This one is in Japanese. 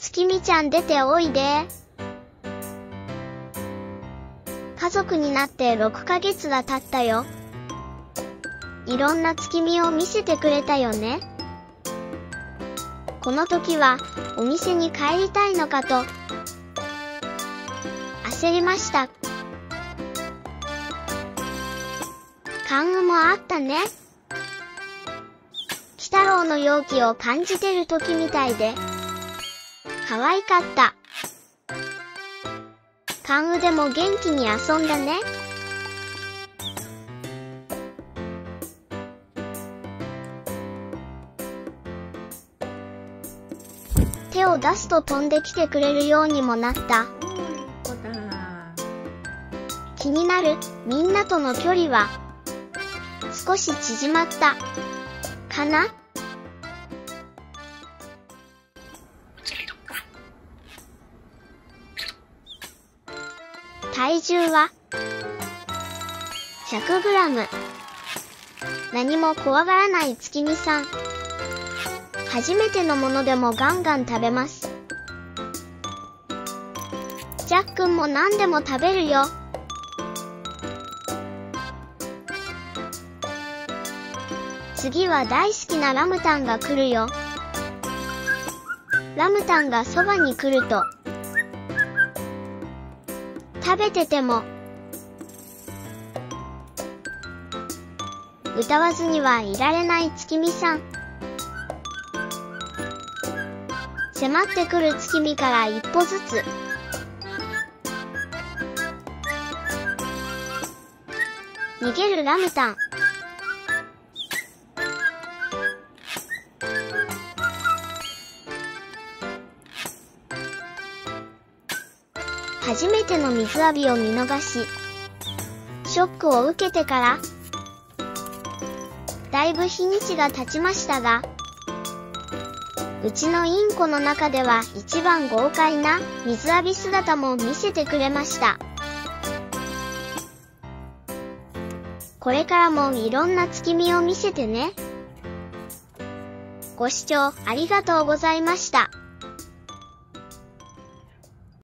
月見ちゃん出ておいで。家族になって6ヶ月が経ったよ。いろんな月見を見せてくれたよね。この時はお店に帰りたいのかと焦りました。勘具もあったね。鬼太郎の容器を感じてる時みたいで、可愛かった。勘具でも元気に遊んだね。手を出すと飛んできてくれるようにもなった。気になる？みんなとの距離は？少し縮まったかな？体重は？100g 何も怖がらない月見さん初めてのものでもガンガン食べます。ジャックンも何でも食べるよ。次は大好きなラムタンが来るよ。ラムタンがそばに来ると、食べてても、歌わずにはいられない月見さん。迫ってくる月見から一歩ずつ。逃げるラムタン。初めての水浴びを見逃し、ショックを受けてから、だいぶ日にちが経ちましたが、うちのインコの中では一番豪快な水浴び姿も見せてくれました。これからもいろんな月見を見せてね。ご視聴ありがとうございました。